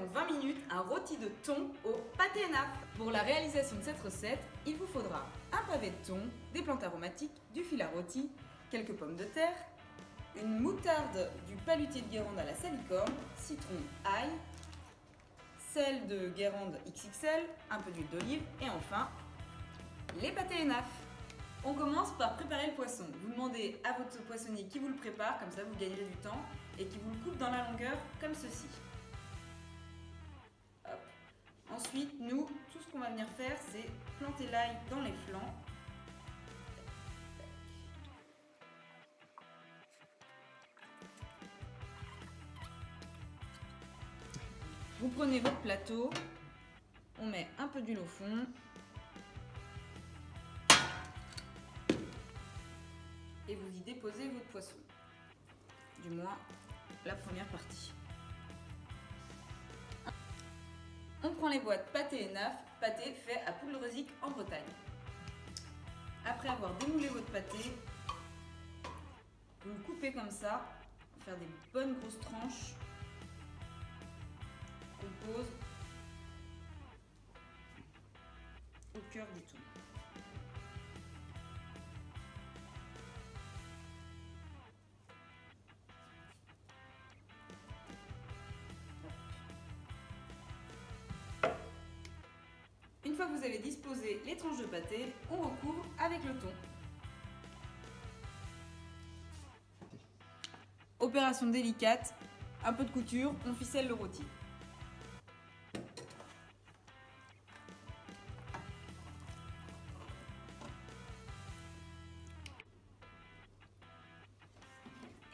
en 20 minutes, un rôti de thon au pâté. Pour la réalisation de cette recette, il vous faudra un pavé de thon, des plantes aromatiques, du fil à rôti, quelques pommes de terre, une moutarde du palutier de Guérande à la salicorne, citron, ail, sel de Guérande XXL, un peu d'huile d'olive et enfin les pâtés naf. On commence par préparer le poisson. Vous demandez à votre poissonnier qui vous le prépare, comme ça vous gagnerez du temps, et qui vous le coupe dans la longueur comme ceci. Ensuite, nous, tout ce qu'on va venir faire, c'est planter l'ail dans les flancs. Vous prenez votre plateau, on met un peu d'huile au fond, et vous y déposez votre poisson. Du moins, la première partie. On prend les boîtes pâté et naf, pâté fait à Poudre-Rosic en Bretagne. Après avoir démoulé votre pâté, vous le coupez comme ça, faire des bonnes grosses tranches qu'on pose au cœur du tout. Avez disposé les tranches de pâté, on recouvre avec le thon. Opération délicate, un peu de couture, on ficelle le rôti.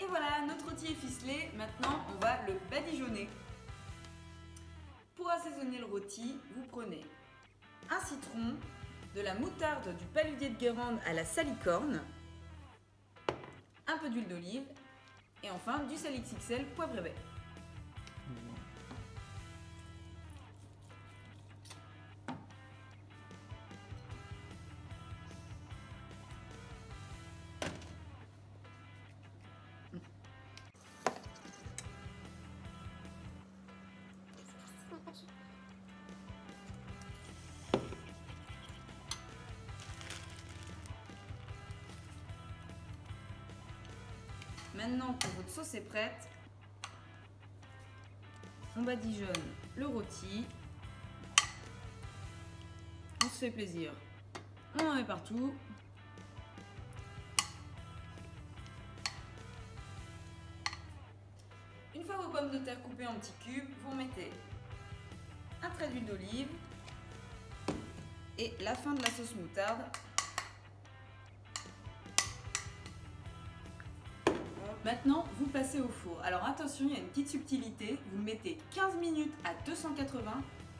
Et voilà, notre rôti est ficelé. Maintenant, on va le badigeonner. Pour assaisonner le rôti, vous prenez un citron, de la moutarde du paludier de Guérande à la salicorne, un peu d'huile d'olive et enfin du sel XXL poivre et. Maintenant que votre sauce est prête, on badigeonne le rôti. On se fait plaisir. On en met partout. Une fois vos pommes de terre coupées en petits cubes, vous mettez un trait d'huile d'olive et la fin de la sauce moutarde Maintenant, vous passez au four. Alors attention, il y a une petite subtilité. Vous mettez 15 minutes à 280,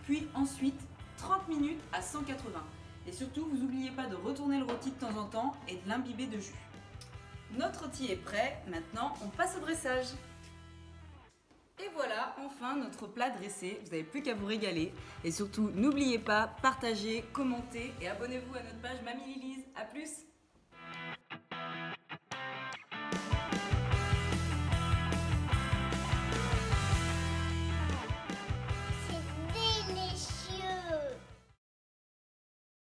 puis ensuite 30 minutes à 180. Et surtout, vous n'oubliez pas de retourner le rôti de temps en temps et de l'imbiber de jus. Notre rôti est prêt. Maintenant, on passe au dressage. Et voilà, enfin notre plat dressé. Vous n'avez plus qu'à vous régaler. Et surtout, n'oubliez pas, partagez, commentez et abonnez-vous à notre page Mamie Lilise. A plus